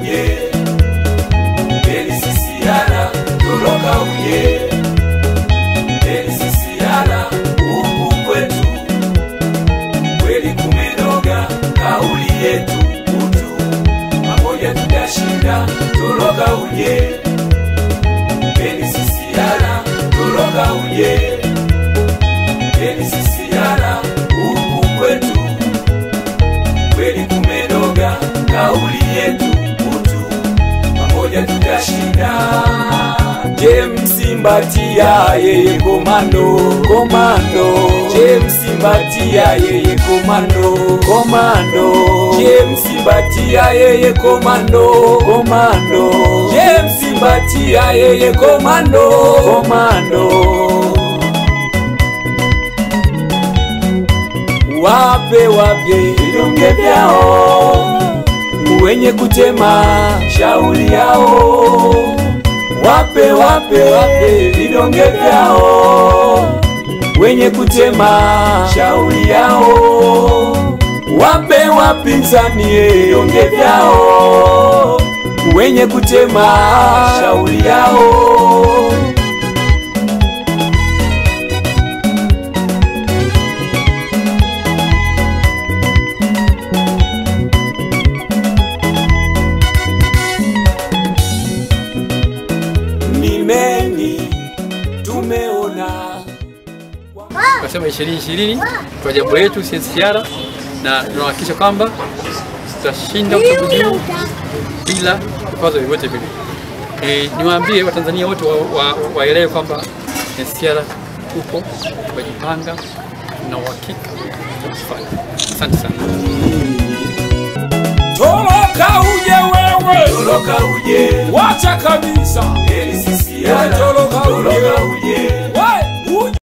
uje belisisiana toroka uje belisisiana huku kwetu. Kweli kumenoga kauli yetu utu. Pamoja tutashinda toroka uje belisisiana toroka uje belisisiana huku kwetu. Kweli kumenoga kauli yetu Mbatia yeye komando komando. James Mbatia yeye komando komando. James Mbatia yeye komando komando. James Mbatia yeye komando wape wape vidonge vyao wenye kutema shauri yao. Wape wape vidonge vyao. Wenye kutema shauri yao. Wape wapinzani vidonge vyao. Wenye kutema shauri yao ni tumeona tumeona Tunasema ishirini ishirini kwa jambo letu CSR na tunahakikisha kwamba tutashinda uchaguzi huu bila vikwazo vyovyote vile. E, niwaambie Watanzania wote waelewe wa, wa waelewe kwamba CSR upo, wajipanga na uhakika kufanya. Asante sana. toroka uje wewe Toroka uje, wacha kabisa